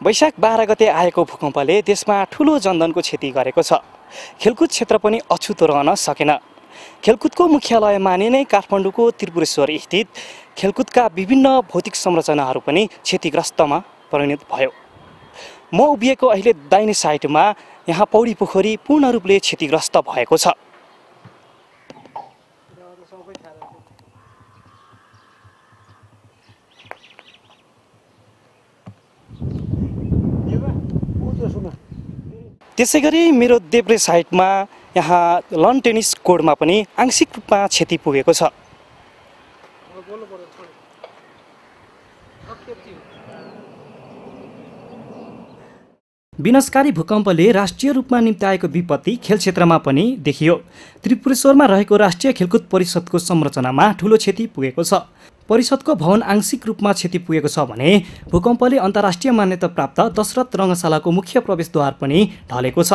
वैशाख बाह्र गते आएको भूकम्पले देशमा ठुलो जनधनको क्षति गरेको छ। खेलकुद क्षेत्र पनि अछुतो रहन सकेन। खेलकुदको मुख्यालय मानिने काठमाडौँको त्रिपुरेश्वर स्थित खेलकुदका विभिन्न भौतिक संरचनाहरू पनि क्षतिग्रस्तमा परिणत भयो। म उभिएको अहिले दाहिने साइडमा यहाँ पौडी पोखरी पूर्ण रूपले क्षतिग्रस्त भएको छ। त्यसै गरी मेरो देब्रे साइडमा यहाँ लन टेनिस कोर्टमा पनि आंशिक रूपमा क्षति पुगेको छ। विनाशकारी भूकम्पले राष्ट्रिय रूपमा निम्त्याएको विपत्ति खेल क्षेत्रमा पनि देखियो। त्रिपुरेश्वरमा रहेको राष्ट्रिय खेलकुद परिषदको संरचनामा ठुलो क्षति पुगेको छ। परिषदको भवन आंशिक रूपमा क्षति पुगेको छ भने भूकम्पले अन्तर्राष्ट्रिय मान्यता प्राप्त दशरथ रङ्गशालाको मुख्य प्रवेशद्वार पनि ढलेको छ।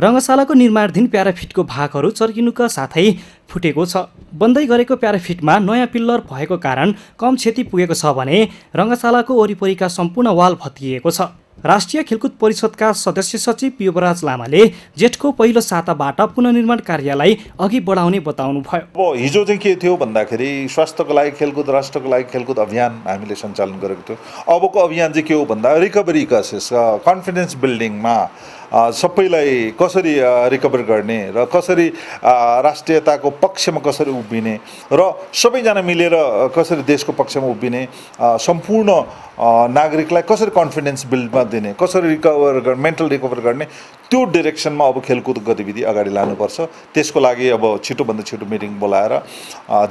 रङ्गशालाको निर्माणाधीन प्याराफिटको भागहरू चर्किनुका साथै फुटेको छ। बन्दै गरेको प्याराफिटमा नयाँ पिल्लर भएको कारण कम क्षति पुगेको छ भने रङ्गशालाको वरिपरिका सम्पूर्ण वाल भत्किएको छ। राष्ट्रिय खेलकुद परिषदका सदस्य सचिव युवराज लामाले जेठको पहिलो साताबाट पुनर्निर्माण कार्यलाई अघि बढाउने बताउनु भयो अब हिजो चाहिँ के थियो भन्दाखेरि स्वास्थ्यको लागि खेलकुद राष्ट्रको लागि खेलकुद अभियान हामीले सञ्चालन गरेको थियो। अबको अभियान चाहिँ के हो भन्दा रिकभरी कसेस कन्फिडेन्स बिल्डिङमा सबैलाई कसरी रिकभर गर्ने र कसरी राष्ट्रियताको पक्षमा कसरी उभिने र सबैजना मिलेर कसरी देशको पक्षमा उभिने सम्पूर्ण नागरिकलाई कसरी कन्फिडेन्स बिल्डमा दिने कसरी रिकभर गर्ने मेन्टल रिकभर गर्ने त्यो डिरेक्सनमा अब खेलकुद गतिविधि अगाडि लानुपर्छ। त्यसको लागि अब छिटोभन्दा छिटो मिटिङ बोलाएर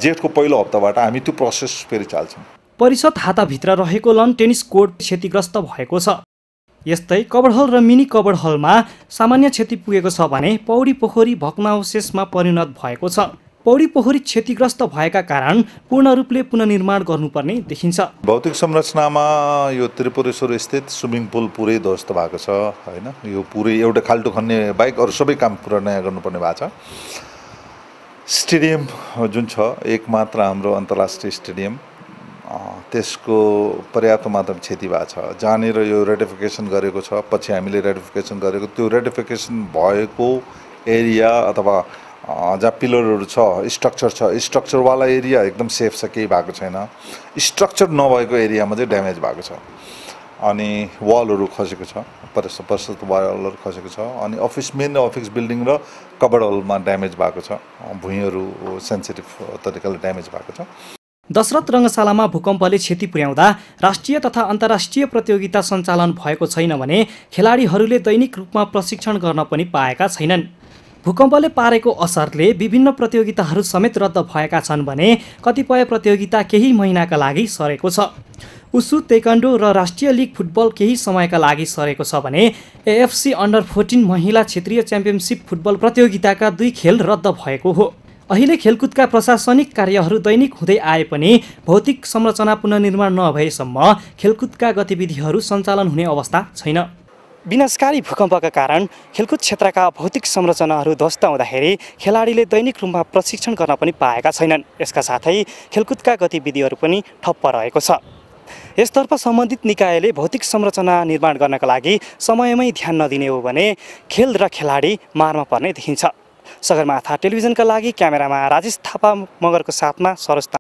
जेठको पहिलो हप्ताबाट हामी त्यो प्रोसेस फेरि चाल्छौँ। परिषद हाताभित्र रहेको लन टेनिस कोर्ट क्षतिग्रस्त भएको छ। यस्तै कबड हल र मिनी कबड हलमा सामान्य क्षति पुगेको छ भने पौडी पोखरी भग्नावशेषमा परिणत भएको छ। पौडी पोखरी क्षतिग्रस्त भएका कारण पूर्ण रूपले पुनर्निर्माण गर्नुपर्ने देखिन्छ। भौतिक संरचनामा यो त्रिपुरेश्वर स्थित स्विमिङ पुल पुरै ध्वस्त भएको छ होइन? यो पुरै एउटा खाल्टो खन्ने बाहेक अरू सबै काम पुरा नयाँ गर्नुपर्ने भएको छ। स्टेडियम जुन छ एक मात्र हाम्रो अन्तर्राष्ट्रिय स्टेडियम। त्यसको पर्याप्त मात्रामा क्षति भएको छ। जहाँनिर यो रेटिफिकेसन गरेको छ पछि हामीले रेटिफिकेसन गरेको त्यो रेटिफिकेसन भएको एरिया अथवा जहाँ पिलरहरू छ स्ट्रक्चर छ स्ट्रक्चरवाला एरिया एकदम सेफ छ केही भएको छैन। स्ट्रक्चर नभएको एरियामा चाहिँ ड्यामेज भएको छ। अनि वालहरू खसेको छ परस प्रशस्त वालहरू खसेको छ। अनि अफिस मेन अफिस बिल्डिङ र कबड हलमा ड्यामेज भएको छ। भुइँहरू सेन्सिटिभ तरिकाले ड्यामेज भएको छ। दशरथ रङ्गशालामा भूकम्पले क्षति पुर्याउँदा राष्ट्रिय तथा अन्तर्राष्ट्रिय प्रतियोगिता सञ्चालन भएको छैन भने खेलाडीहरूले दैनिक रूपमा प्रशिक्षण गर्न पनि पाएका छैनन्। भूकम्पले पारेको असरले विभिन्न प्रतियोगिताहरू समेत रद्द भएका छन् भने कतिपय प्रतियोगिता केही महिनाका लागि सरेको छ। उसु तेकन्डो र राष्ट्रिय लिग फुटबल केही समयका लागि सरेको छ भने एएफसी अन्डर फोर्टिन महिला क्षेत्रीय च्याम्पियनसिप फुटबल प्रतियोगिताका दुई खेल रद्द भएको हो। अहिले खेलकुदका प्रशासनिक कार्यहरू दैनिक हुँदै आए पनि भौतिक संरचना पुनर्निर्माण नभएसम्म खेलकुदका गतिविधिहरू सञ्चालन हुने अवस्था छैन। विनाशकारी भूकम्पका कारण खेलकुद क्षेत्रका भौतिक संरचनाहरू ध्वस्त हुँदाखेरि खेलाडीले दैनिक रूपमा प्रशिक्षण गर्न पनि पाएका छैनन्। यसका साथै खेलकुदका गतिविधिहरू पनि ठप्प रहेको छ। यसतर्फ सम्बन्धित निकायले भौतिक संरचना निर्माण गर्नका लागि समयमै ध्यान नदिने हो भने खेल र खेलाडी मारमा पर्ने देखिन्छ। सगरमाथा टेलिभिजनका लागि क्यामेरामा राजेश थापा मगरको साथमा सरोज